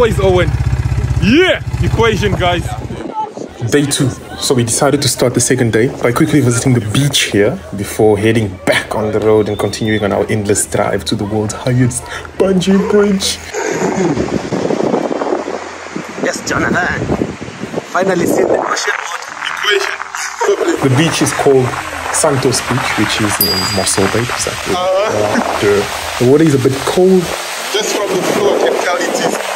Owen. Yeah, equation, guys. Day two. So we decided to start the second day by quickly visiting the beach here before heading back on the road and continuing on our endless drive to the world's highest bungee bridge. Yes, Jonathan. Finally seen the ocean equation. the beach is called Santos Beach, which is in Mossel Bay, exactly. Uh, the, the water is a bit cold. Just from the floor, I can tell it is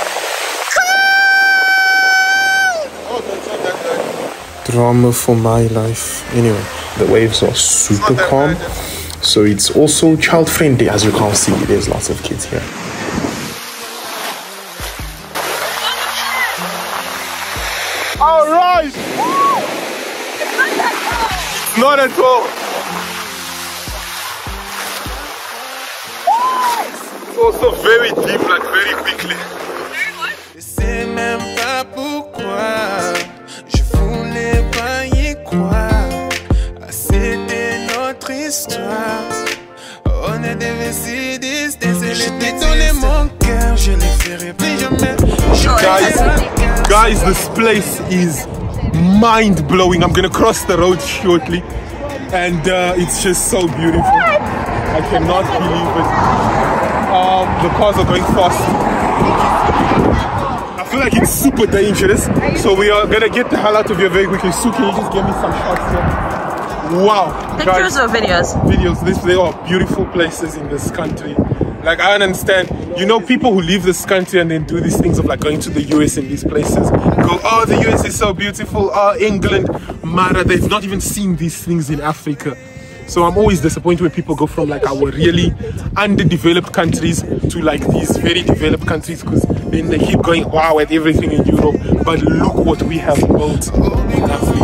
drama for my life. Anyway, the waves are super calm. So it's also child friendly as you can see. There's lots of kids here. Alright! Not at all. It's also very deep, like very quickly. Guys, guys, this place is mind blowing. I'm gonna cross the road shortly, and uh, it's just so beautiful. I cannot believe it. Um, the cars are going fast. I feel like it's super dangerous, so we are gonna get the hell out of here very quickly. Sue, can you just give me some shots here? Wow. Pictures guys, or videos? Videos. This, they are beautiful places in this country. Like I understand, you know, people who leave this country and then do these things of like going to the US in these places, go, oh, the US is so beautiful, oh, England, Mara, they've not even seen these things in Africa. So I'm always disappointed when people go from like our really underdeveloped countries to like these very developed countries because then they keep going wow at everything in Europe. But look what we have built in Africa.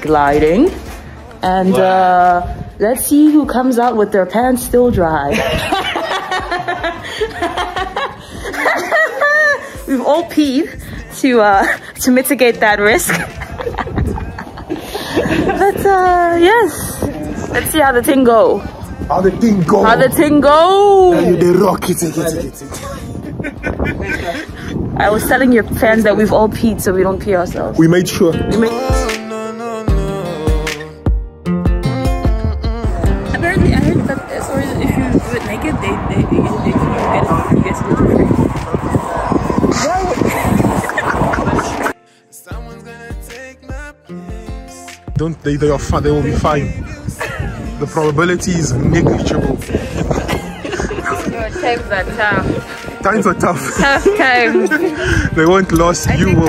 gliding. And uh, let's see who comes out with their pants still dry. We've all peed to uh, to mitigate that risk. but uh, yes, let's see how the thing go. How the thing go? How the thing go? Now you the rock it, it, it, I was telling your fans that we've all peed, so we don't pee ourselves. We made sure. We made Don't they? They are fine. They will be fine. The probability is negligible. times are tough. Times are tough. Tough times. they won't last. You will.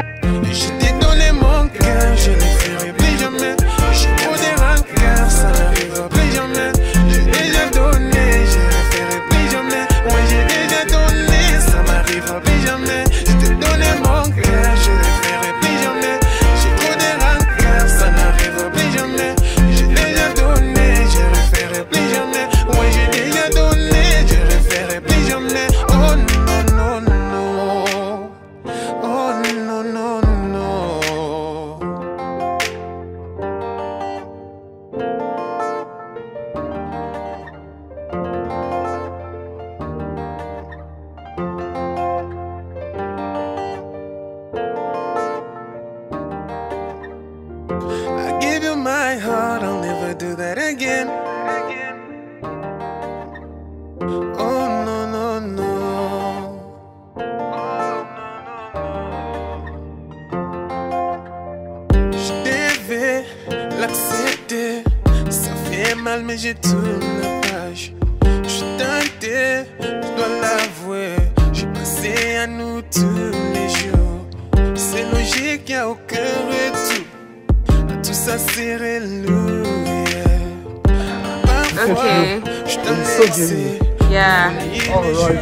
J'ai tourné la page. Je suis tenté, je dois l'avouer. J'ai passé à nous tous les jours. C'est logique, y'a aucun retour. À tout ça, c'est. Okay. Je te laisse. Yeah. Alright.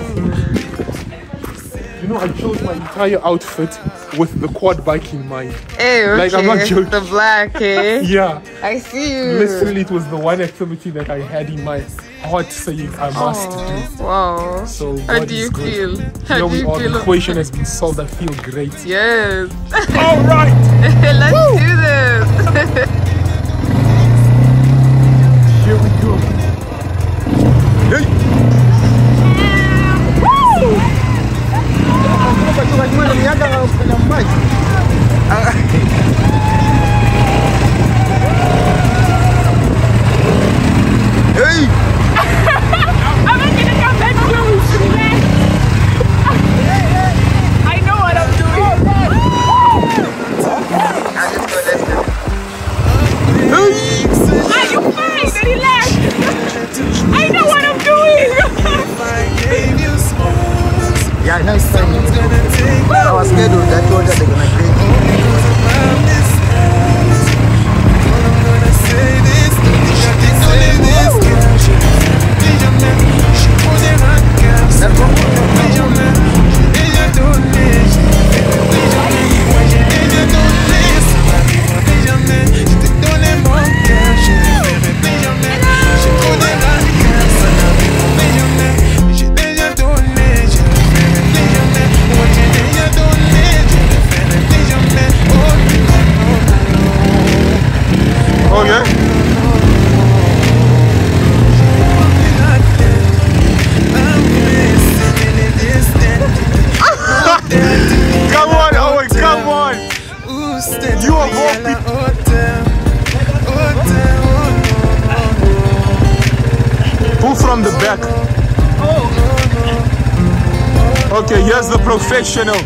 You know, I chose my entire outfit with the quad bike in mind. Hey, okay. Like, I'm not joking. The black, eh? Yeah, I see you. literally, it was the one activity that I had in my heart saying I must do. Wow. So How do you feel? How do you are. The feel? equation has been solved. I feel great. Yes. All right. Let's do this. the back. Okay, here's the professional.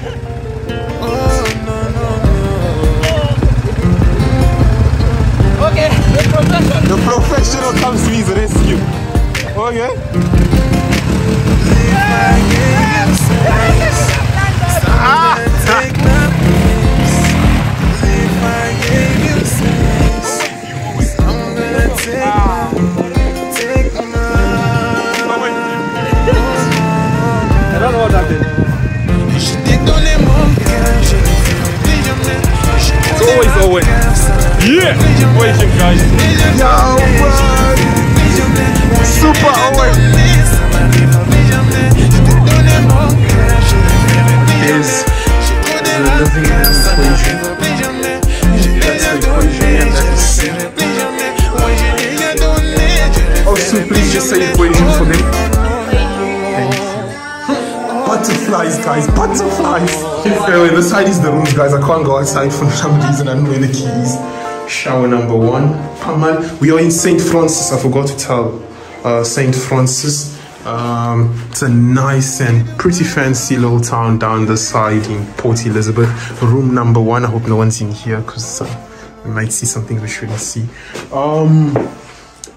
The professional comes to his rescue. Oh Yeah! Equation, guys. Yo, Super Owen. The please just say for. Butterflies, guys, butterflies. Anyway, the side is the rooms, guys. I can't go outside for some reason. I don't know the keys. Shower number one. Pamal. We are in St. Francis. I forgot to tell. Uh, St. Francis. Um, it's a nice and pretty fancy little town down the side in Port Elizabeth. Room number one. I hope no one's in here because uh, we might see something we shouldn't see. Um,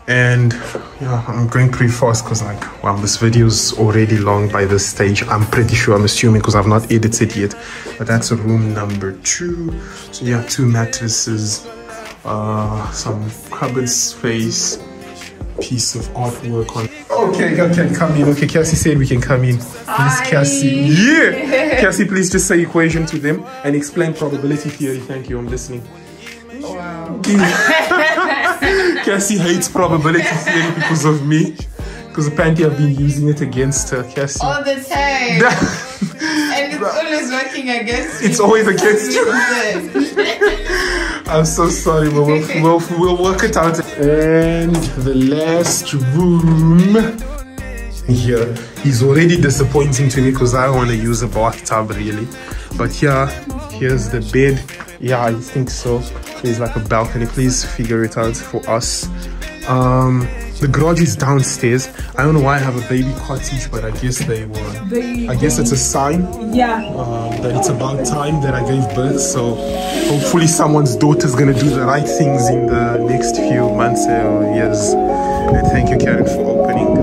and yeah i'm going pretty fast because like well this video is already long by this stage i'm pretty sure i'm assuming because i've not edited yet but that's room number two so yeah two mattresses uh some cupboard space piece of artwork on okay okay come in okay cassie said we can come in please cassie yeah cassie please just say equation to them and explain probability theory thank you i'm listening Wow. Cassie hates probability theory because of me. Because apparently I've been using it against her, Cassie. All the time. always working against me. It's always against you. I'm so sorry, but we'll, we'll, we'll work it out. And the last room here is already disappointing to me because I don't want to use a bathtub really. But here, here's the bed. Yeah, I think so. There's like a balcony. Please figure it out for us. Um, the garage is downstairs. I don't know why I have a baby cottage, but I guess they were. I guess it's a sign Yeah. um, that it's about time that I gave birth. So hopefully someone's daughter's gonna do the right things in the next few months or years. And thank you, Karen, for opening.